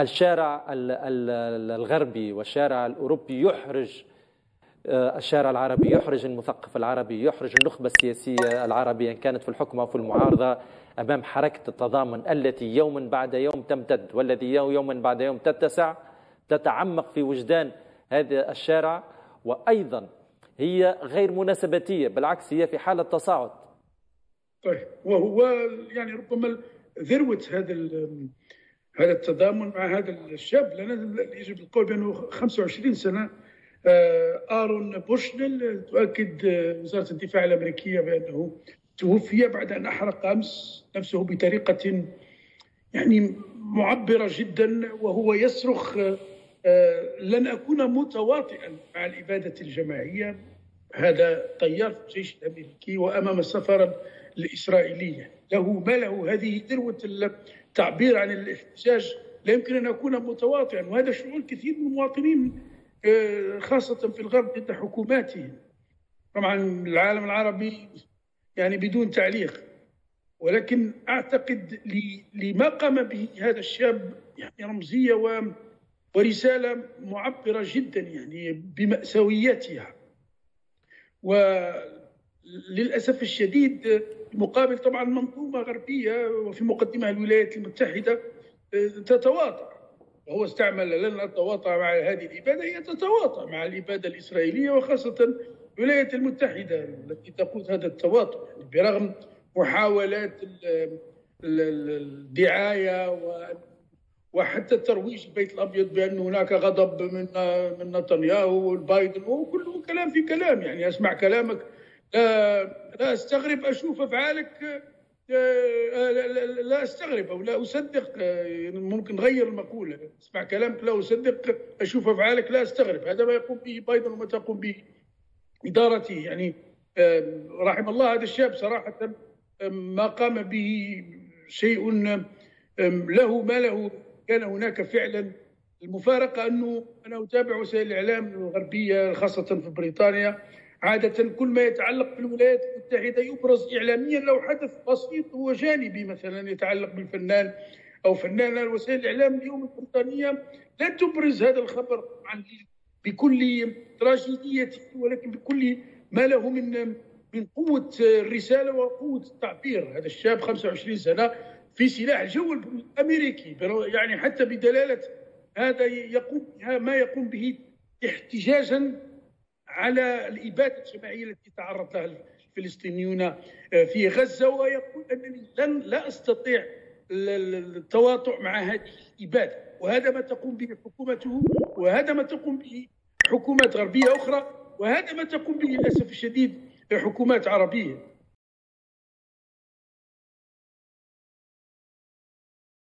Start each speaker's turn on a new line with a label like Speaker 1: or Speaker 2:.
Speaker 1: الشارع الغربي والشارع الأوروبي يحرج آه، الشارع العربي يحرج المثقف العربي يحرج النخبة السياسية العربية إن كانت في الحكم أو في المعارضة أمام حركة التضامن التي يوما بعد يوم تمتد والذي يوما بعد يوم تتسع تتعمق في وجدان هذا الشارع. وأيضا هي غير مناسباتية بالعكس هي في حالة تصاعد.
Speaker 2: طيب وهو يعني ربما ذروة هذا هذا التضامن مع هذا الشاب لأن يجب القول بأنه 25 سنة. آه، آرون بوشنل تؤكد وزارة الدفاع الأمريكية بأنه توفي بعد أن أحرق أمس نفسه بطريقة يعني معبرة جدا وهو يصرخ آه، لن أكون متواطئا مع الإبادة الجماعية. هذا طيار في الجيش الأمريكي وأمام السفارة الإسرائيلية. له ما له هذه ذروة التعبير عن الاحتجاج. لا يمكن أن أكون متواطئا وهذا شعور كثير من المواطنين آه، خاصة في الغرب ضد حكوماتهم. طبعا العالم العربي يعني بدون تعليق. ولكن أعتقد لما قام به هذا الشاب يعني رمزية ورسالة معبرة جدا يعني بمأساوياتها. وللأسف الشديد مقابل طبعا منظومة غربية وفي مقدمها الولايات المتحدة آه، تتواطأ. وهو استعمل لن نتواطأ مع هذه الإبادة هي تتواطأ مع الإبادة الإسرائيلية وخاصة الولايات المتحدة التي تقود هذا التواطؤ يعني برغم محاولات الدعاية وحتى الترويج البيت الأبيض بأن هناك غضب من من نتنياهو والبايدن وكله كلام في كلام. يعني أسمع كلامك. لا لا أستغرب أشوف أفعالك لا, لا أستغرب أو لا أصدق. ممكن نغير المقولة. أسمع كلامك لا أصدق. أشوف أفعالك لا أستغرب. هذا ما يقوم به بايدن وما تقوم به إدارته. يعني رحم الله هذا الشاب صراحة ما قام به شيء له ما له كان هناك فعلا. المفارقة أنه أنا أتابع وسائل الإعلام الغربية خاصة في بريطانيا. عادة كل ما يتعلق بالولايات المتحدة يبرز إعلاميا لو حدث بسيط هو جانبي مثلا يتعلق بالفنان أو فنانة. وسائل الإعلام اليوم البريطانية لا تبرز هذا الخبر عن بكل تراجيديته ولكن بكل ما له من من قوة الرسالة وقوة التعبير. هذا الشاب 25 سنة في سلاح الجو الامريكي يعني حتى بدلالة هذا يقوم ما يقوم به احتجاجا على الإبادة الجماعية التي تعرض لها الفلسطينيون آه، في غزة ويقول أنني لن لا أستطيع التواطؤ مع هذه الإبادة. وهذا ما تقوم به حكومته وهذا ما تقوم به حكومات غربية أخرى وهذا ما تقوم به للأسف الشديد حكومات عربية.